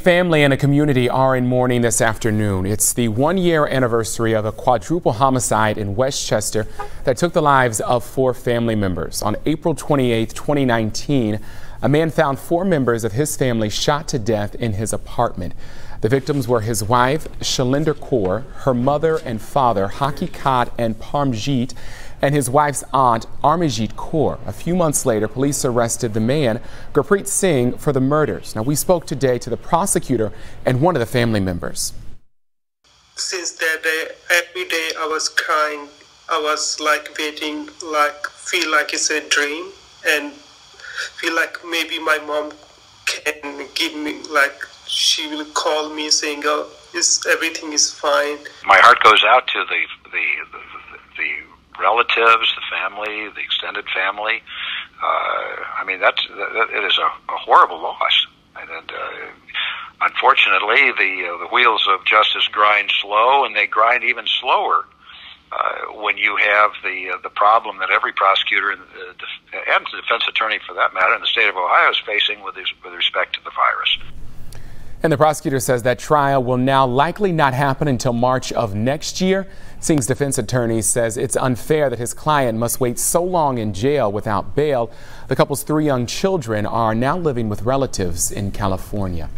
Family and a community are in mourning this afternoon. It's the one year anniversary of a quadruple homicide in West Chester that took the lives of four family members. On April 28, 2019, a man found four members of his family shot to death in his apartment. The victims were his wife, Shalinder Kaur, her mother and father, Hakikat and Parmjit, and his wife's aunt, Amarjit Kaur. A few months later, police arrested the man, Gurpreet Singh, for the murders. Now, we spoke today to the prosecutor and one of the family members. Since that day, every day I was crying. I was like waiting, like feel like it's a dream, and feel like maybe my mom can give me like she will call me saying, "Oh, is everything is fine." My heart goes out to the the the, the relatives, the family, the extended family. Uh, I mean, that's that, it is a, a horrible loss, and, and uh, unfortunately, the uh, the wheels of justice grind slow, and they grind even slower. Uh, when you have the uh, the problem that every prosecutor and, uh, def- and defense attorney, for that matter, in the state of Ohio is facing with, this, with respect the. And the prosecutor says that trial will now likely not happen until March of next year. Singh's defense attorney says it's unfair that his client must wait so long in jail without bail. The couple's three young children are now living with relatives in California.